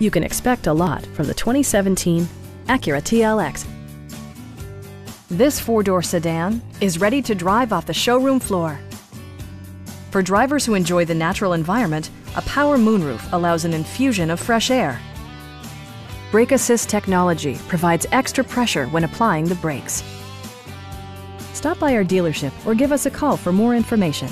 You can expect a lot from the 2017 Acura TLX. This four-door sedan is ready to drive off the showroom floor. For drivers who enjoy the natural environment, a power moonroof allows an infusion of fresh air. Brake Assist technology provides extra pressure when applying the brakes. Stop by our dealership or give us a call for more information.